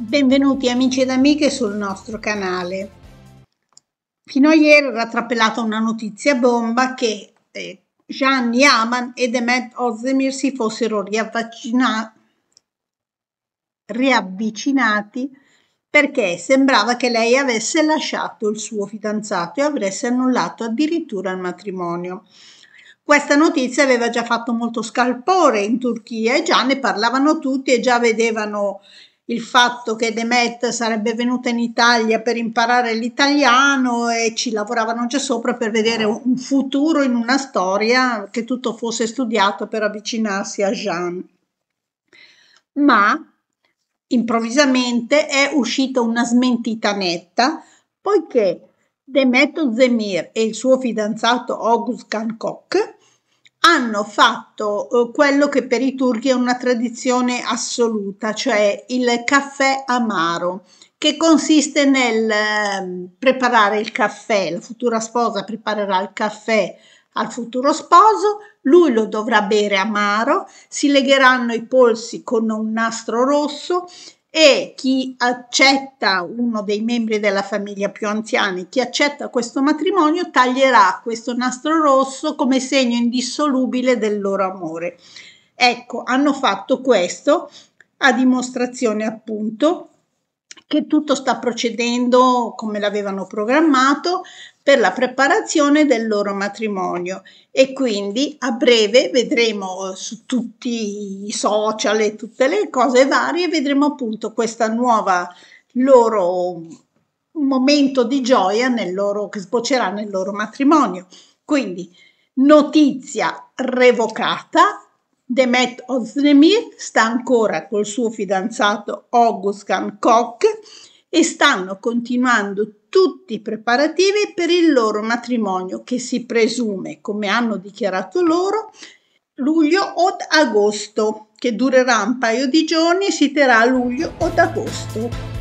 Benvenuti amici ed amiche sul nostro canale. Fino a ieri era trapelata una notizia bomba che eh, Jean Yaman e Demet Ozdemir si fossero riavvicinati perché sembrava che lei avesse lasciato il suo fidanzato e avesse annullato addirittura il matrimonio. Questa notizia aveva già fatto molto scalpore in Turchia e già ne parlavano tutti e già vedevano il fatto che Demet sarebbe venuta in Italia per imparare l'italiano e ci lavoravano già sopra per vedere un futuro in una storia, che tutto fosse studiato per avvicinarsi a Jean. Ma improvvisamente è uscita una smentita netta, poiché Demet Ozdemir e il suo fidanzato August Kankok hanno fatto eh, quello che per i turchi è una tradizione assoluta, cioè il caffè amaro, che consiste nel eh, preparare il caffè, la futura sposa preparerà il caffè al futuro sposo, lui lo dovrà bere amaro, si legheranno i polsi con un nastro rosso e chi accetta, uno dei membri della famiglia più anziani, chi accetta questo matrimonio taglierà questo nastro rosso come segno indissolubile del loro amore. Ecco, hanno fatto questo a dimostrazione appunto che tutto sta procedendo come l'avevano programmato per la preparazione del loro matrimonio e quindi a breve vedremo su tutti i social e tutte le cose varie vedremo appunto questa nuova loro momento di gioia nel loro, che sboccerà nel loro matrimonio. Quindi notizia revocata, Demet Ozdemir sta ancora col suo fidanzato August Koch e stanno continuando tutti i preparativi per il loro matrimonio che si presume, come hanno dichiarato loro, luglio o agosto, che durerà un paio di giorni e si terrà a luglio o agosto.